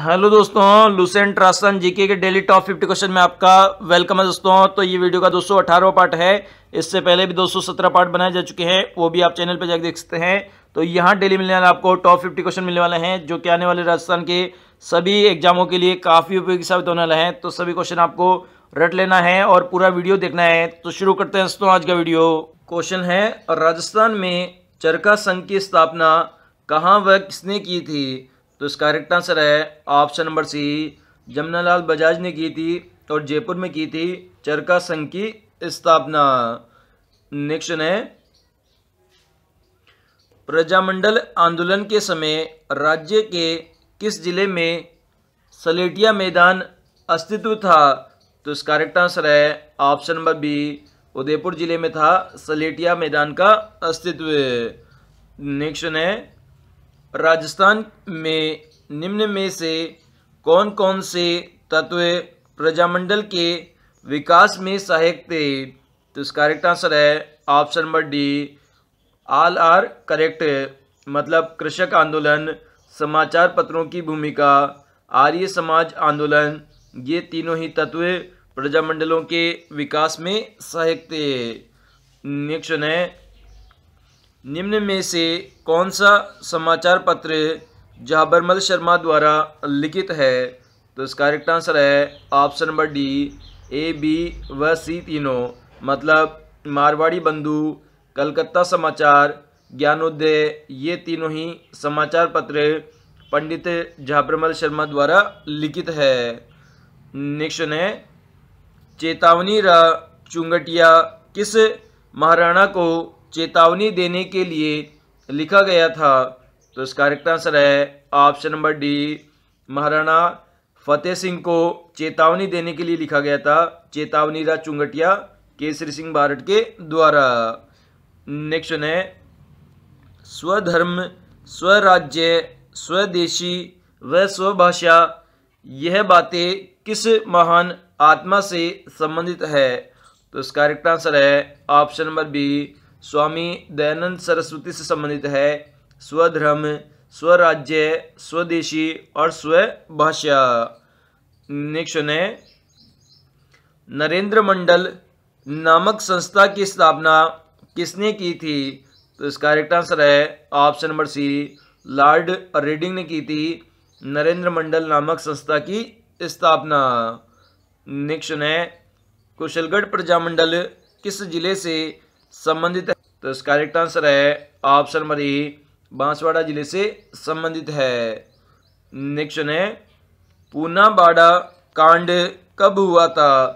Hello दोस्तों Lucent Rajasthan GK के daily top 50 question में आपका वेलकम है दोस्तों। तो ये वीडियो का दोस्तों अठारह पार्ट है। इससे पहले भी 217 पार्ट बनाए जा चुके हैं, वो भी आप चैनल पर जाकर देख सकते हैं। तो यहाँ डेली मिलने वाले आपको टॉप 50 क्वेश्चन मिलने वाले हैं, जो कि आने वाले राजस्थान के सभी एग्जामों के लिए काफ़ी उपयोगी साबित होने वाले हैं। तो सभी क्वेश्चन आपको रट लेना है और पूरा वीडियो देखना है। तो शुरू करते हैं दोस्तों आज का वीडियो क्वेश्चन है, राजस्थान में चरखा संघ की स्थापना कहाँ व किसने की थी? तो इसका करेक्ट आंसर है option number C, Jamnalal Bajaj ने की थी और जयपुर में की थी चरखा संघ की स्थापना। नेक्स्ट है, प्रजामंडल आंदोलन के समय राज्य के किस ज़िले में सलेटिया मैदान अस्तित्व था? तो इसका करेक्ट आंसर है ऑप्शन नंबर बी, उदयपुर ज़िले में था सलेटिया मैदान का अस्तित्व। नेक्स्ट है राजस्थान में, निम्न में से कौन कौन से तत्व प्रजामंडल के विकास में सहायक थे? तो इसका करेक्ट आंसर है option number D all are correct मतलब कृषक आंदोलन, समाचार पत्रों की भूमिका, आर्य समाज आंदोलन, ये तीनों ही तत्व प्रजामंडलों के विकास में सहायक थे। नेक्स्ट है निम्न में से कौन सा समाचार पत्र जाबरमल शर्मा द्वारा लिखित है? तो इसका करेक्ट आंसर है option number D A B व सी तीनों। मतलब मारवाड़ी बंधु, कलकत्ता समाचार, ज्ञानोदय, ये तीनों ही समाचार पत्र पंडित झाबरमल शर्मा द्वारा लिखित है। नेक्स्ट है, चेतावनी रा चुंगटिया किस महाराणा को चेतावनी देने के लिए लिखा गया था। तो इसका करेक्ट आंसर है option number D Maharana Fateh Singh को चेतावनी देने के लिए लिखा गया था, चेतावनी रा चुंगटिया, केसरी सिंह बारट के द्वारा। नेक्स्ट है, स्वधर्म, स्वराज्य, स्वदेशी व स्वभाषा, यह बातें किस महान आत्मा से संबंधित है? तो इसका करेक्ट आंसर है option number B Swami Dayanand Saraswati से संबंधित है। स्वधर्म, स्वराज्य, स्वदेशी और स्वभाषा नेक्स्ट है नरेंद्र मंडल नामक संस्था की स्थापना किसने की थी? तो इसका करेक्ट आंसर है option number C Lord Reading ने की थी नरेंद्र मंडल नामक संस्था की स्थापना। नेक्स्ट है कुशलगढ़ प्रजामंडल किस ज़िले से संबंधित है। तो इसका करेक्ट आंसर है ऑप्शन नंबर ई बांसवाड़ा ज़िले से संबंधित है। नेक्स्ट है, पूना, बाड़ा, कांड कब हुआ था?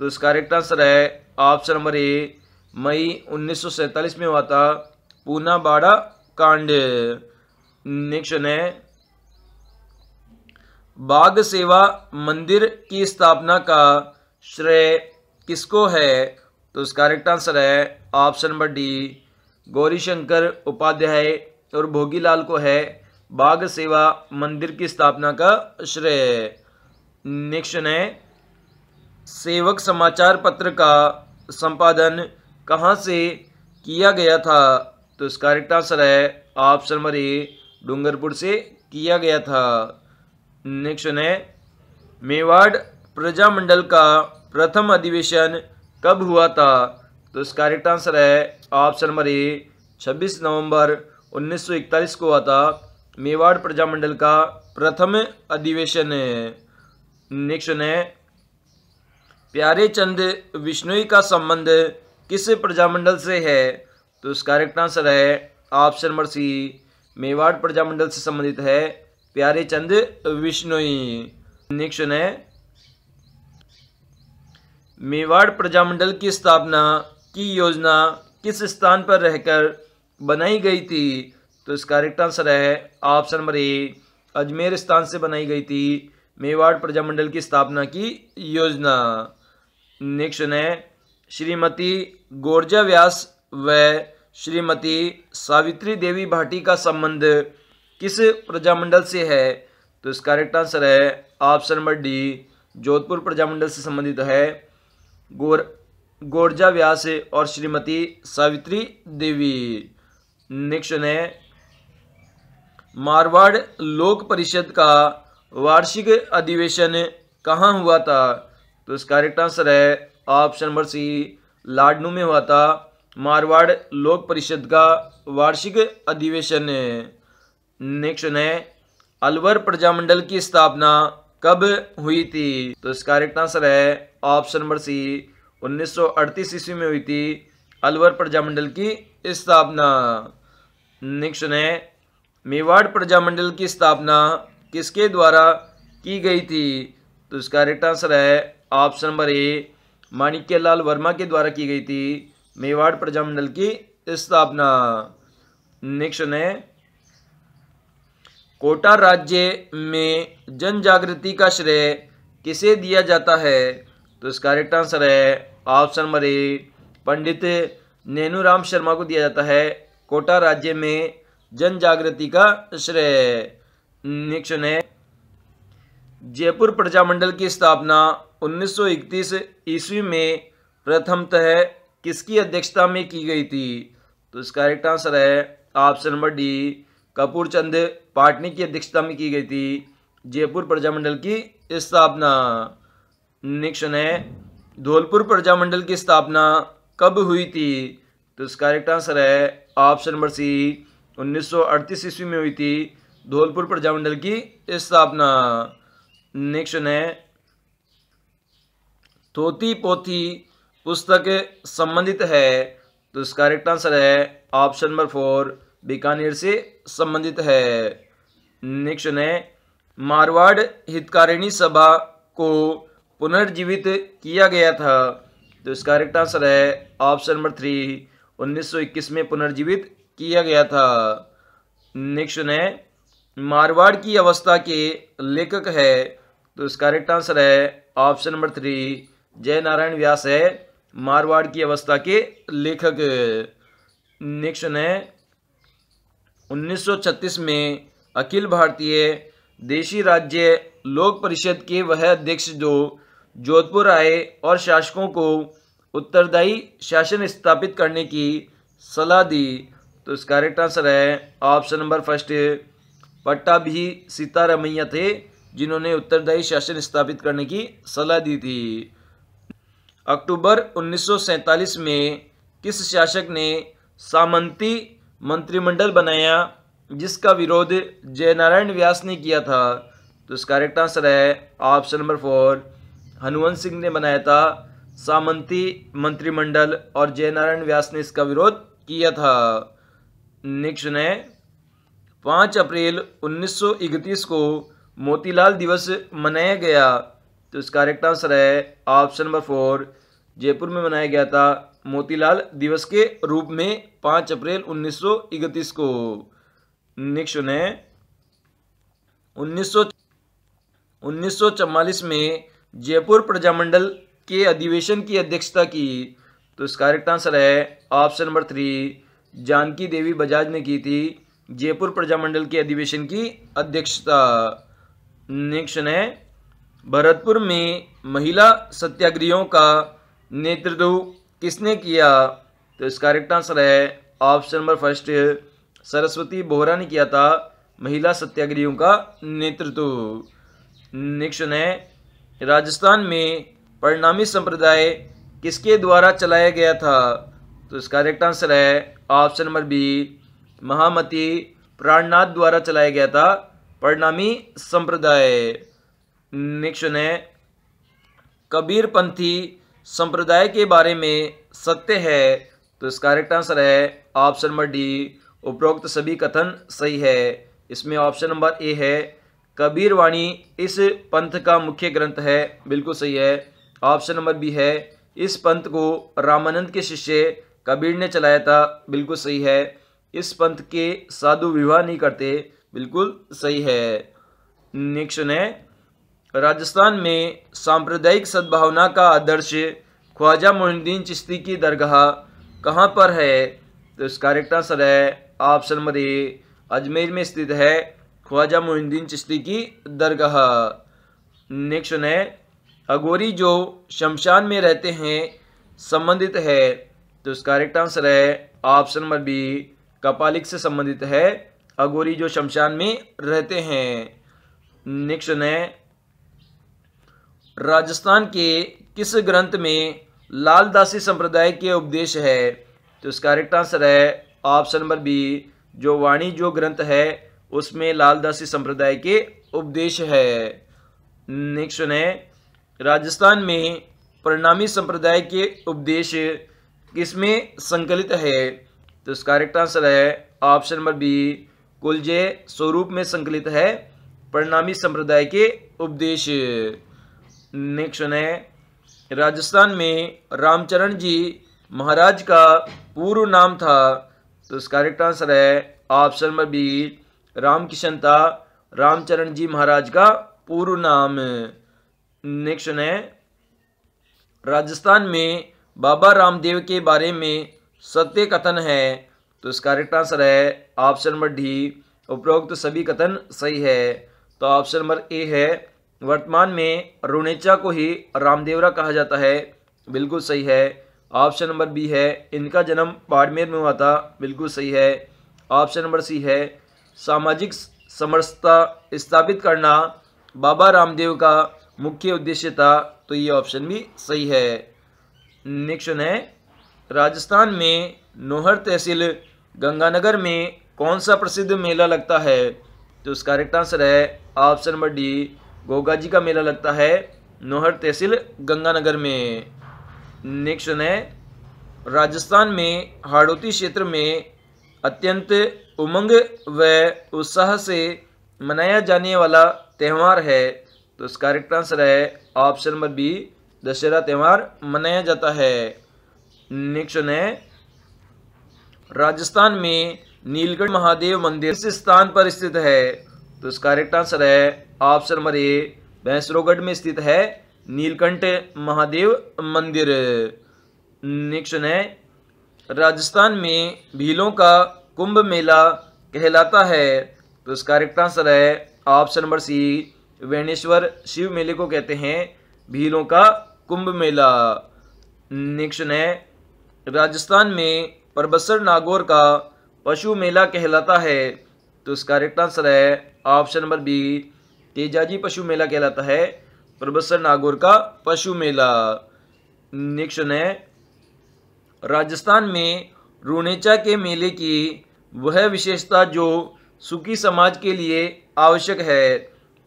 तो इसका करेक्ट आंसर है ऑप्शन नंबर ए मई उन्नीस में हुआ था, पूना, बाड़ा, कांड। नेक्स्ट है, बाघ सेवा मंदिर की स्थापना का श्रेय किसको है? तो इसका करेक्ट आंसर है option number D, Gaurishankar Upadhyay और भोगीलाल को है बाघ सेवा मंदिर की स्थापना का श्रेय। नेक्स्ट है, सेवक समाचार पत्र का संपादन कहाँ से किया गया था? तो इसका करेक्ट आंसर है ऑप्शन नंबर ए, डूंगरपुर से किया गया था। नेक्स्ट है, मेवाड़ प्रजामंडल का प्रथम अधिवेशन कब हुआ था? तो इसका करेक्ट आंसर है ऑप्शन नंबर ए, छब्बीस नवंबर 1941 को हुआ था। मेवाड़ प्रजामंडल का प्रथम अधिवेशन नेक्स्ट है प्यारे चंद, विष्णुई का संबंध किस प्रजामंडल से है? तो इसका करेक्ट आंसर है option number C, Mewar Prajamandal से संबंधित है। प्यारे चंद, विष्णुई। नेक्स्ट है मेवाड़ प्रजामंडल की स्थापना की योजना किस स्थान पर रहकर बनाई गई थी? तो इसका करेक्ट आंसर है ऑप्शन नंबर ए अजमेर स्थान से बनाई गई थी मेवाड़ प्रजामंडल की स्थापना की योजना। नेक्स्ट है, श्रीमती गोरजा व्यास व श्रीमती सावित्री देवी भाटी का संबंध किस प्रजामंडल से है? तो इसका करेक्ट आंसर है option number D Jodhpur Prajamandal से संबंधित है। गोर, गोरजा व्यास और श्रीमती सावित्री देवी। नेक्स्ट है मारवाड़ लोक परिषद का वार्षिक अधिवेशन कहाँ हुआ था? तो इसका करेक्ट आंसर है ऑप्शन नंबर सी लाडनू में हुआ था। मारवाड़ लोक परिषद का वार्षिक अधिवेशन। नेक्स्ट है अलवर प्रजामंडल की स्थापना कब हुई थी? तो इसका करेक्ट आंसर है ऑप्शन नंबर सी 1938 ईस्वी में हुई थी अलवर प्रजामंडल की स्थापना। नेक्स्ट है, मेवाड़ प्रजामंडल की स्थापना किसके द्वारा की गई थी? तो इसका करेक्ट आंसर है option number A Manikya Lal Verma के द्वारा की गई थी मेवाड़ प्रजामंडल की स्थापना। नेक्स्ट है, कोटा राज्य में जन जागृति का श्रेय किसे दिया जाता है? तो इसका करेक्ट आंसर है option number A Pandit Nenuram Sharma को दिया जाता है कोटा राज्य में जन जागृति का श्रेय। नेक्स्ट है, जयपुर प्रजामंडल की स्थापना 1931 ईस्वी में प्रथमतः किसकी अध्यक्षता में की गई थी? तो इसका करेक्ट आंसर है option number D Kapoor Chand Patni की अध्यक्षता में की गई थी जयपुर प्रजामंडल की स्थापना। नेक्स्ट है, धौलपुर प्रजामंडल की स्थापना कब हुई थी? तो इसका करेक्ट आंसर है ऑप्शन नंबर सी 1938 ईस्वी में हुई थी, धौलपुर प्रजामंडल की स्थापना। नेक्स्ट है तोती पोथी पुस्तक संबंधित है तो इसका करेक्ट आंसर है ऑप्शन नंबर फोर बीकानेर से संबंधित है। नेक्स्ट है, मारवाड़ हितकारिणी सभा को पुनर्जीवित किया गया था। तो इसका करेक्ट आंसर है ऑप्शन नंबर थ्री 1921 में पुनर्जीवित किया गया था। नेक्स्ट है मारवाड़ की अवस्था के लेखक है तो इसका करेक्ट आंसर है option number three Jai Narayan Vyas है, मारवाड़ की अवस्था के लेखक। नेक्स्ट है 1936 में अखिल भारतीय देशी राज्य लोक परिषद के वह अध्यक्ष जो जोधपुर आए और शासकों को उत्तरदायी शासन स्थापित करने की सलाह दी। तो इसका करेक्ट आंसर है option number first Pattabhi Sitaramayya थे जिन्होंने उत्तरदायी शासन स्थापित करने की सलाह दी थी। अक्टूबर 1947 में किस शासक ने सामंती मंत्रिमंडल बनाया, जिसका विरोध जयनारायण व्यास ने किया था? तो इसका करेक्ट आंसर है option number four Hanuvant Singh ने बनाया था। सामंती मंत्रिमंडल और जयनारायण व्यास ने इसका विरोध किया था। नेक्स्ट है पाँच अप्रैल 1931 को मोतीलाल दिवस मनाया गया। तो इसका करेक्ट आंसर है ऑप्शन नंबर फोर, जयपुर में मनाया गया था मोतीलाल दिवस के रूप में पाँच अप्रैल 1931 को। नेक्स्ट है उन्नीस उन्नीस में जयपुर प्रजामंडल के अधिवेशन की अध्यक्षता की। तो इसका करेक्ट आंसर है option number three, Janaki Devi Bajaj ने की थी जयपुर प्रजामंडल के अधिवेशन की अध्यक्षता। नेक्स्ट है, भरतपुर में महिला सत्याग्रहियों का नेतृत्व किसने किया? तो इसका करेक्ट आंसर है option number first, Saraswati Bohra ने किया था महिला सत्याग्रहियों का नेतृत्व। नेक्स्ट है राजस्थान में परिणामी संप्रदाय किसके द्वारा चलाया गया था? तो इसका करेक्ट आंसर है option number B, Mahamati Prannath द्वारा चलाया गया था परिणामी संप्रदाय। नेक्स्ट है कबीर पंथी संप्रदाय के बारे में सत्य है तो इसका करेक्ट आंसर है ऑप्शन नंबर डी, उपरोक्त सभी कथन सही है। इसमें ऑप्शन नंबर ए है कबीर वाणी इस पंथ का मुख्य ग्रंथ है, बिल्कुल सही है। ऑप्शन नंबर बी है, इस पंथ को रामानंद के शिष्य कबीर ने चलाया था, बिल्कुल सही है। इस पंथ के साधु विवाह नहीं करते, बिल्कुल सही है। नेक्स्ट है, राजस्थान में सांप्रदायिक सद्भावना का आदर्श ख्वाजा मोहिनुद्दीन चिश्ती की दरगाह कहाँ पर है? तो इसका करेक्ट आंसर है, ऑप्शन नंबर ए, अजमेर में स्थित है। ख्वाजा मोहिनुद्दीन चिश्ती की दरगाह। नेक्स्ट है, अगोरी जो शमशान में रहते हैं, संबंधित है तो इसका करेक्ट आंसर है ऑप्शन नंबर बी कपालिक से संबंधित है, अगोरी जो शमशान में रहते हैं। नेक्स्ट है, राजस्थान के किस ग्रंथ में लालदासी संप्रदाय के उपदेश है? तो इसका करेक्ट आंसर है ऑप्शन नंबर बी जो वाणी जो ग्रंथ है उसमें लालदासी संप्रदाय के उपदेश है। नेक्स्ट है राजस्थान में परिणामी संप्रदाय के उपदेश किसमें संकलित है? तो इसका करेक्ट आंसर है ऑप्शन नंबर बी कुलजय स्वरूप में संकलित है परिणामी संप्रदाय के उपदेश। नेक्स्ट है राजस्थान में रामचरण जी महाराज का पूर्व नाम था। तो इसका करेक्ट आंसर है ऑप्शन नंबर बी रामकिशन था, रामचरण जी महाराज का पूर्व नाम। नेक्स्ट है राजस्थान में बाबा रामदेव के बारे में सत्य कथन है तो इसका करेक्ट आंसर है ऑप्शन नंबर डी उपरोक्त सभी कथन सही है। तो ऑप्शन नंबर ए है, वर्तमान में रुणेचा को ही रामदेवरा कहा जाता है, बिल्कुल सही है। ऑप्शन नंबर बी है, इनका जन्म बाड़मेर में हुआ था, बिल्कुल सही है। ऑप्शन नंबर सी है सामाजिक समरसता स्थापित करना बाबा रामदेव का मुख्य उद्देश्य था तो ये ऑप्शन भी सही है। नेक्स्ट है, राजस्थान में नोहर तहसील गंगानगर में कौन सा प्रसिद्ध मेला लगता है? तो इसका करेक्ट आंसर है option number D Goga ji का मेला लगता है नोहर तहसील गंगानगर में। नेक्स्ट है, राजस्थान में हाड़ौती क्षेत्र में अत्यंत उमंग व उत्साह से मनाया जाने वाला त्यौहार है। तो इसका करेक्ट आंसर है ऑप्शन नंबर बी दशहरा त्यौहार मनाया जाता है। नेक्स्ट है, राजस्थान में नीलकंठ महादेव मंदिर किस स्थान पर स्थित है? तो इसका करेक्ट आंसर है ऑप्शन नंबर ए भैंसरोगढ़ में स्थित है, नीलकंठ महादेव मंदिर। नेक्स्ट है, राजस्थान में भीलों का कुंभ मेला कहलाता है। तो इसका करेक्ट आंसर है option number C, Beneshwar. Shiv मेले को कहते हैं भीलों का कुंभ मेला। नेक्स्ट है, राजस्थान में परबसर नागौर का पशु मेला कहलाता है। तो इसका करेक्ट आंसर है ऑप्शन नंबर बी, तेजाजी पशु मेला कहलाता है, परबसर नागौर का पशु मेला। नेक्स्ट है, राजस्थान में रूनेचा के मेले की वह विशेषता जो सुखी समाज के लिए आवश्यक है।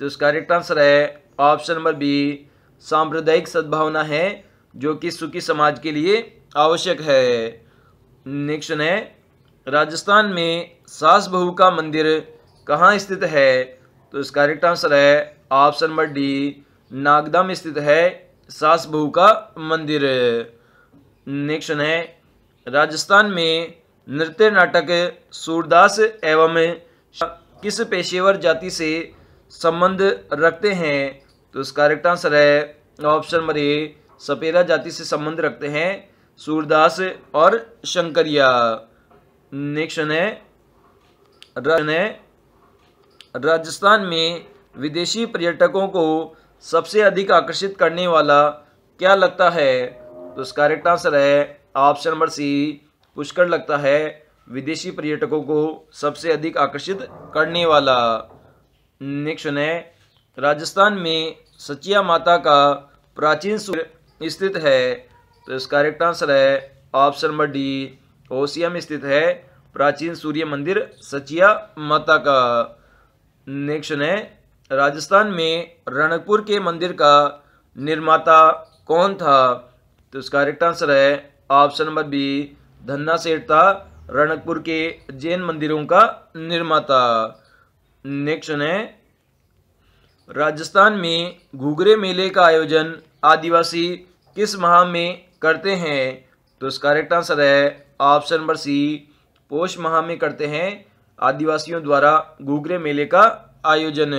तो इसका करेक्ट आंसर है ऑप्शन नंबर बी, सांप्रदायिक सद्भावना है, जो कि सुखी समाज के लिए आवश्यक है। नेक्स्ट है, राजस्थान में सास बहू का मंदिर कहाँ स्थित है? तो इसका करेक्ट आंसर है ऑप्शन नंबर डी नागदा में स्थित है सास बहू का मंदिर। नेक्स्ट है राजस्थान में नृत्य नाटक सूरदास एवं किस पेशेवर जाति से संबंध रखते हैं? तो इसका करेक्ट आंसर है ऑप्शन नंबर ए सपेरा जाति से संबंध रखते हैं सूरदास और शंकरिया। नेक्स्ट है, राजस्थान में विदेशी पर्यटकों को सबसे अधिक आकर्षित करने वाला क्या लगता है? तो इसका करेक्ट आंसर है ऑप्शन नंबर सी पुष्कर लगता है, विदेशी पर्यटकों को सबसे अधिक आकर्षित करने वाला। नेक्स्ट है राजस्थान में सचिया माता का प्राचीन सूर्य स्थित है। तो इसका करेक्ट आंसर है ऑप्शन नंबर डी, ओसिया में स्थित है प्राचीन सूर्य मंदिर सचिया माता का। नेक्स्ट है राजस्थान में रणकपुर के मंदिर का निर्माता कौन था? तो इसका करेक्ट आंसर है option number B, Dhanna Seth था रणकपुर के जैन मंदिरों का निर्माता। नेक्स्ट है राजस्थान में घुघरे मेले का आयोजन आदिवासी किस माह में करते हैं? तो इसका करेक्ट आंसर है ऑप्शन नंबर सी, पोष माह में करते हैं आदिवासियों द्वारा घुघरे मेले का आयोजन।